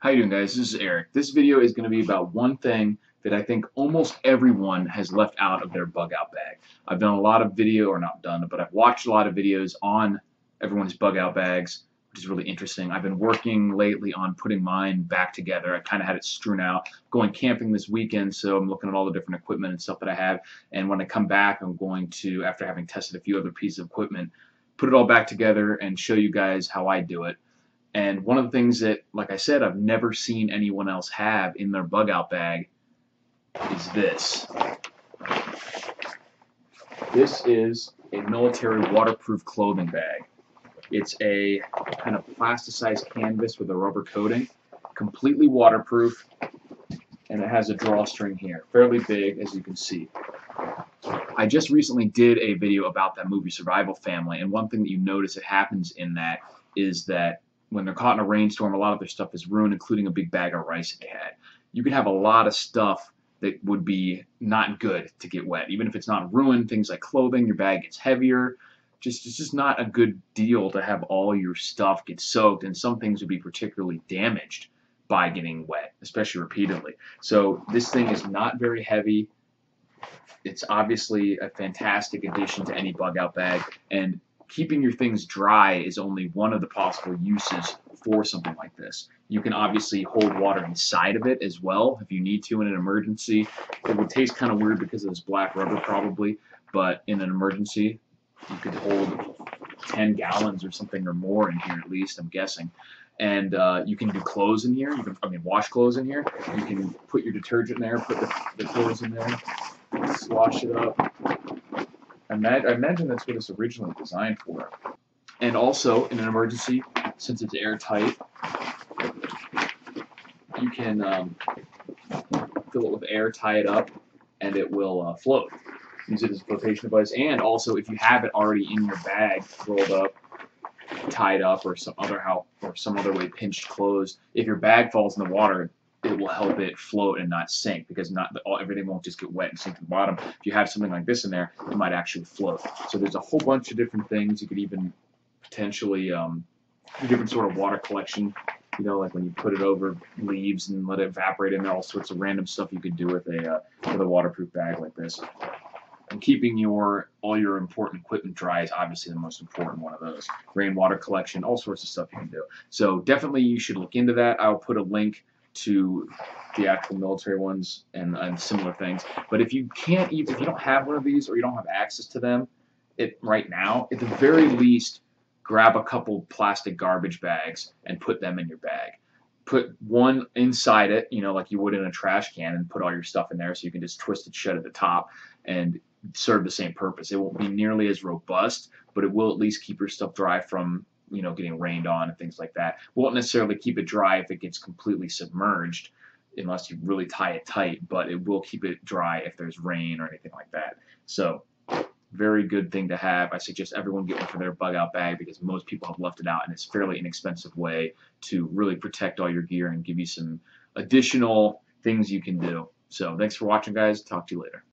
How you doing guys? This is Eric. This video is going to be about one thing that I think almost everyone has left out of their bug out bag. I've done a lot of video, or not done, but I've watched a lot of videos on everyone's bug out bags, which is really interesting. I've been working lately on putting mine back together. I kind of had it strewn out. Going camping this weekend, so I'm looking at all the different equipment and stuff that I have. And when I come back, I'm going to, after having tested a few other pieces of equipment, put it all back together and show you guys how I do it. And one of the things that, like I said, I've never seen anyone else have in their bug out bag is this. This is a military waterproof clothing bag. It's a kind of plasticized canvas with a rubber coating, completely waterproof, and it has a drawstring here, fairly big as you can see. I just recently did a video about that movie Survival Family, and one thing that you notice that happens in that is that when they're caught in a rainstorm, a lot of their stuff is ruined, including a big bag of rice they had. You can have a lot of stuff that would be not good to get wet. Even if it's not ruined, things like clothing, your bag gets heavier. Just it's just not a good deal to have all your stuff get soaked, and some things would be particularly damaged by getting wet, especially repeatedly. So this thing is not very heavy. It's obviously a fantastic addition to any bug out bag, and keeping your things dry is only one of the possible uses for something like this. You can obviously hold water inside of it as well if you need to in an emergency. It would taste kind of weird because of this black rubber probably, but in an emergency you could hold 10 gallons or something or more in here at least, I'm guessing. And uh, you can do clothes in here. You can, I mean, wash clothes in here. You can put your detergent in there, put the, the clothes in there, wash it up, I, imagine that's what it's originally designed for. And also, in an emergency, since it's airtight, you can um, fill it with air, tie it up, and it will uh, float. Use it as a flotation device. And also, if you have it already in your bag, rolled up, tied up, or some other how or some other way pinched closed, if your bag falls in the water, it will help it float and not sink because not all, everything won't just get wet and sink to the bottom. If you have something like this in there, it might actually float. So there's a whole bunch of different things. You could even potentially um, different sort of water collection. You know, like when you put it over leaves and let it evaporate in there, all sorts of random stuff you could do with a uh, with a waterproof bag like this. And keeping your all your important equipment dry is obviously the most important one of those. Rainwater collection, all sorts of stuff you can do. So definitely you should look into that. I'll put a link to the actual military ones and, and similar things. But if you can't, even if you don't have one of these or you don't have access to them, it right now, at the very least, grab a couple plastic garbage bags and put them in your bag. Put one inside it, you know, like you would in a trash can, and put all your stuff in there, so you can just twist it shut at the top and serve the same purpose. It won't be nearly as robust, but it will at least keep your stuff dry from you know, getting rained on and things like that. Won't necessarily keep it dry if it gets completely submerged, unless you really tie it tight, but it will keep it dry if there's rain or anything like that. So, very good thing to have. I suggest everyone get one for their bug out bag because most people have left it out, and it's fairly inexpensive way to really protect all your gear and give you some additional things you can do. So, thanks for watching, guys. Talk to you later.